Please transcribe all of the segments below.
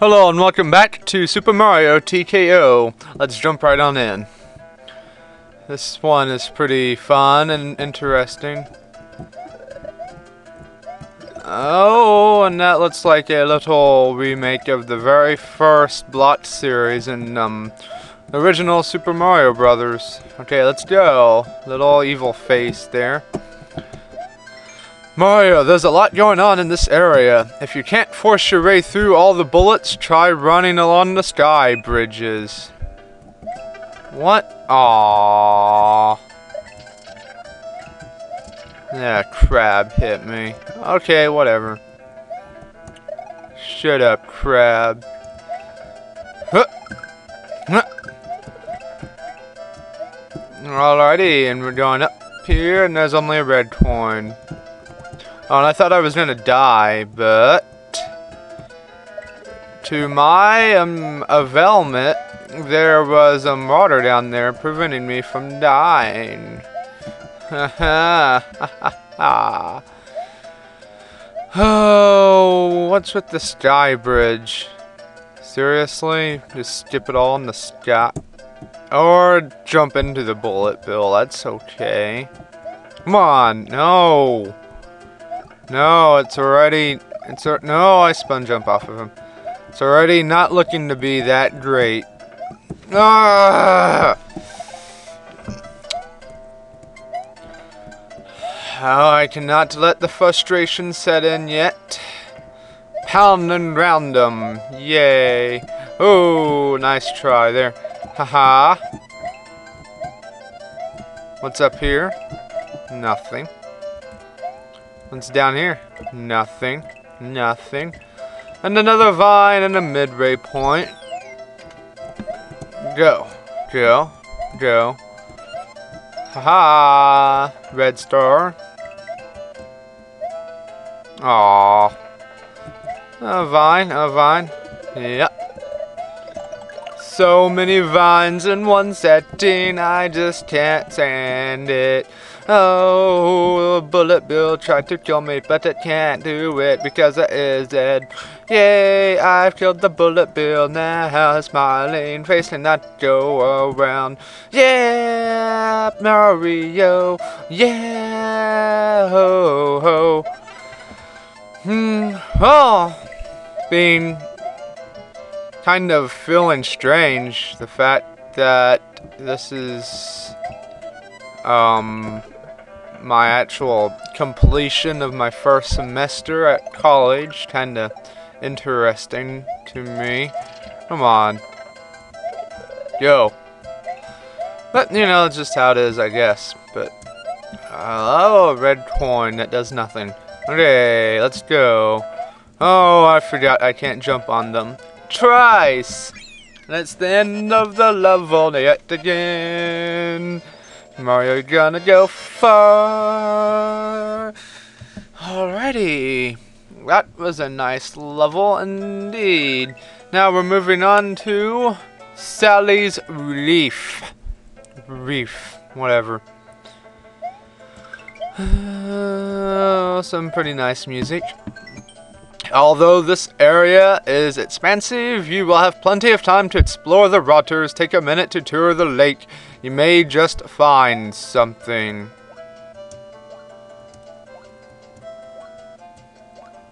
Hello and welcome back to Super Mario TKO. Let's jump right on in. This one is pretty fun and interesting. Oh, and that looks like a little remake of the very first Blot series in um, original Super Mario Brothers. Okay, let's go. Little evil face there. Mario, there's a lot going on in this area. If you can't force your way through all the bullets, try running along the sky bridges. What? Aww. Yeah, crab hit me. Okay, whatever. Shut up, crab. Huh. Huh. Alrighty, and we're going up here, and there's only a red coin. Oh, and I thought I was gonna die, but to my um availment, there was a martyr down there preventing me from dying. Haha ha ha Oh, what's with the sky bridge? Seriously? Just skip it all in the sky? Or jump into the bullet bill, that's okay. Come on, no! No, it's already... It's No, I spun jump off of him. It's already not looking to be that great. Ah! Oh, I cannot let the frustration set in yet. Pounding round them. Yay. Oh, nice try there. Haha. -ha. What's up here? Nothing. What's down here? Nothing. Nothing. And another vine and a midway point. Go. Go. Go. Haha. -ha. Red star. Aww. A vine, a vine. Yep. So many vines in one setting, I just can't stand it. Oh, Bullet Bill tried to kill me, but it can't do it because it is dead. Yay, I've killed the Bullet Bill now, smiling, facing not go around. Yeah, Mario, yeah, ho ho. Hmm, oh, being kind of feeling strange, the fact that this is, um, my actual completion of my first semester at college. Kinda interesting to me. Come on. Yo. But, you know, it's just how it is, I guess. But, oh, a red coin that does nothing. Okay, let's go. Oh, I forgot I can't jump on them. Twice! That's the end of the level yet again. Mario gonna go far. Alrighty. That was a nice level indeed. Now we're moving on to Sally's Reef. Reef. Whatever. Uh, some pretty nice music. Although this area is expansive, you will have plenty of time to explore the waters, take a minute to tour the lake, you may just find something.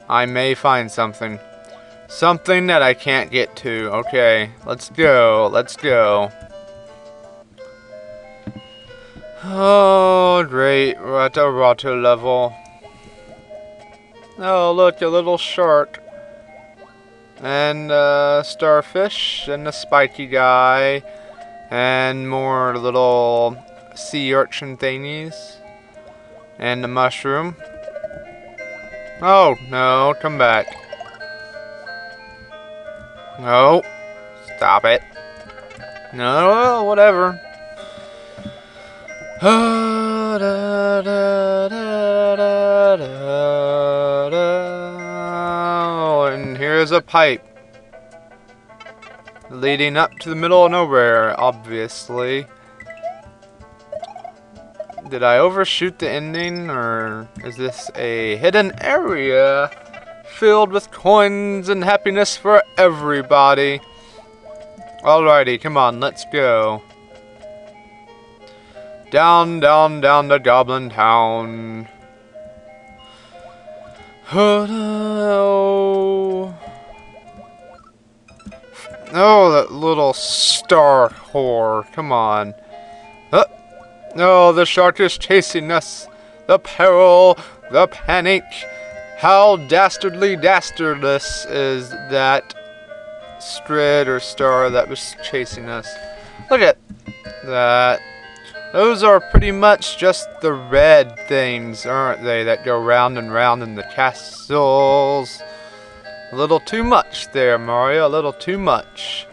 I may find something. Something that I can't get to. Okay, let's go. Let's go. Oh, great. We're at a water level. Oh, look, a little shark. And a starfish and a spiky guy and more little sea urchin thingies and the mushroom. Oh no come back. No stop it. No whatever. And here's a pipe leading up to the middle of nowhere, obviously. Did I overshoot the ending, or is this a hidden area filled with coins and happiness for everybody. Alrighty, come on, let's go. Down, down, down to Goblin Town. Oh no. Oh, that little star whore. Come on. Uh, oh, the shark is chasing us. The peril, the panic. How dastardly dastardless is that strid or star that was chasing us. Look at that. Those are pretty much just the red things, aren't they, that go round and round in the castles. A little too much there, Mario, a little too much.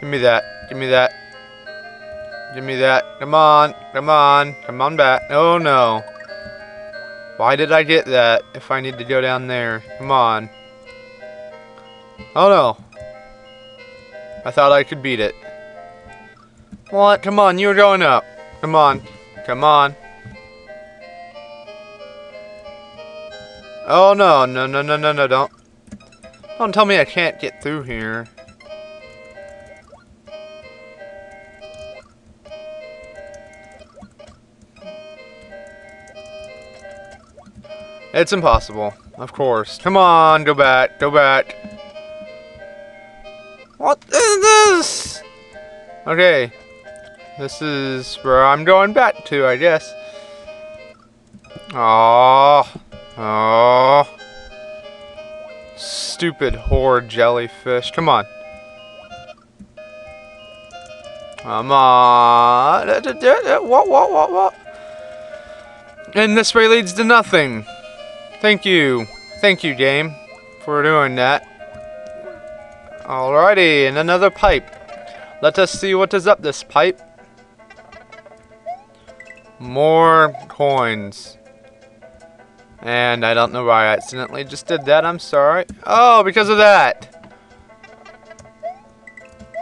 Give me that, give me that. Give me that. Come on, come on, come on back. Oh no. Why did I get that if I need to go down there? Come on. Oh no. I thought I could beat it. What? Come on, you're going up. Come on. Come on. Oh no, no, no, no, no, no, don't. Don't tell me I can't get through here. It's impossible, of course. Come on, go back, go back. What is this? Okay, this is where I'm going back to, I guess. Oh, oh, stupid whore jellyfish. Come on. Come on. What, what, what, what? And this way leads to nothing. Thank you. Thank you, game, for doing that. Alrighty, and another pipe. Let us see what is up this pipe. More coins. And I don't know why I accidentally just did that. I'm sorry. Oh, because of that.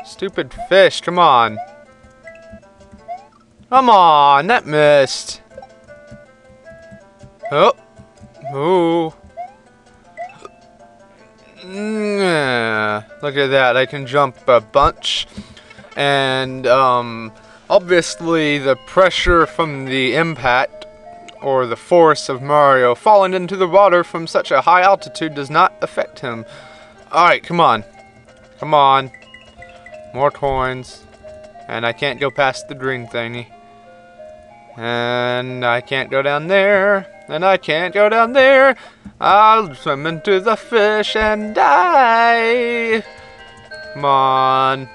Stupid fish. Come on. Come on. That missed. Oh. Ooh. Look at that. I can jump a bunch. And, um... Obviously, the pressure from the impact, or the force of Mario falling into the water from such a high altitude does not affect him. Alright, come on. Come on. More coins. And I can't go past the green thingy. And I can't go down there. And I can't go down there. I'll swim into the fish and die. Come on.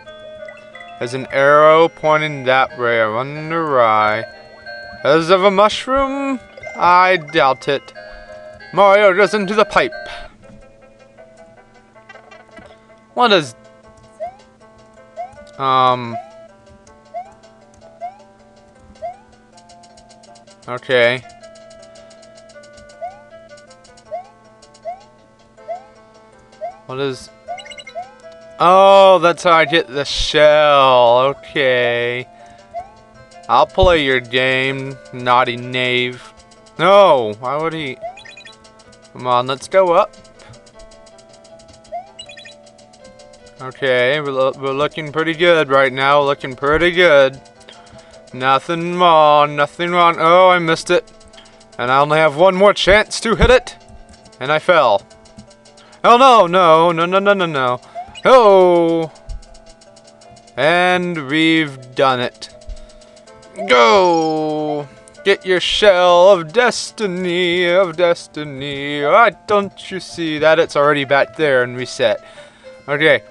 There's an arrow pointing that way. I wonder why. As of a mushroom? I doubt it. Mario goes into the pipe. What is... Um... Okay. What is... Oh, that's how I get the shell. Okay. I'll play your game, naughty knave. No, why would he? Come on, let's go up. Okay, we're, lo we're looking pretty good right now. Looking pretty good. Nothing wrong, nothing wrong. Oh, I missed it. And I only have one more chance to hit it. And I fell. Oh, no, no, no, no, no, no, no. Oh! And we've done it. Go! Get your shell of destiny, of destiny. Why don't you see that it's already back there and reset? Okay.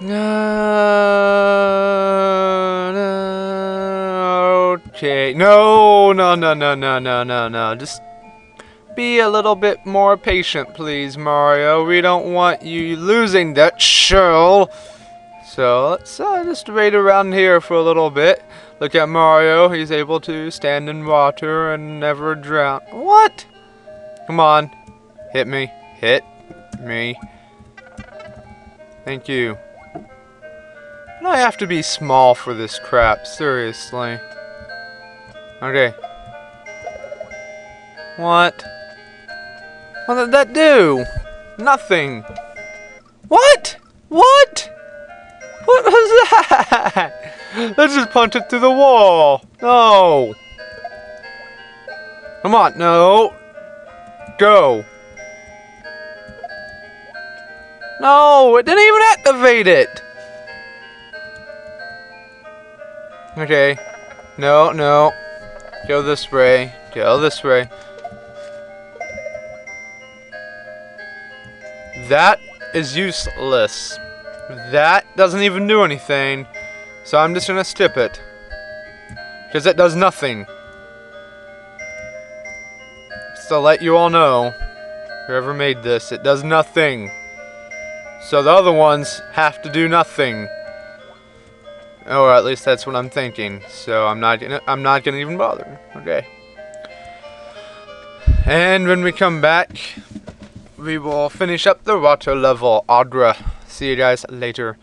No, no, okay. No, no, no, no, no, no, no, no. Just be a little bit more patient, please, Mario. We don't want you losing that shell. So let's uh, just wait around here for a little bit. Look at Mario. He's able to stand in water and never drown. What? Come on. Hit me. Hit me. Thank you. I have to be small for this crap. Seriously. Okay. What? What did that do? Nothing. What? What? What was that? That just punched it through the wall. No. Come on, no. Go. No, it didn't even activate it. Okay. No, no. Go this way. Go this way. That is useless. That doesn't even do anything. So I'm just gonna skip it. Because it does nothing. Just to let you all know, whoever made this, it does nothing. So the other ones have to do nothing. Or at least that's what I'm thinking. So I'm not gonna I'm not gonna even bother. Okay. And when we come back, we will finish up the water level Audra. See you guys later.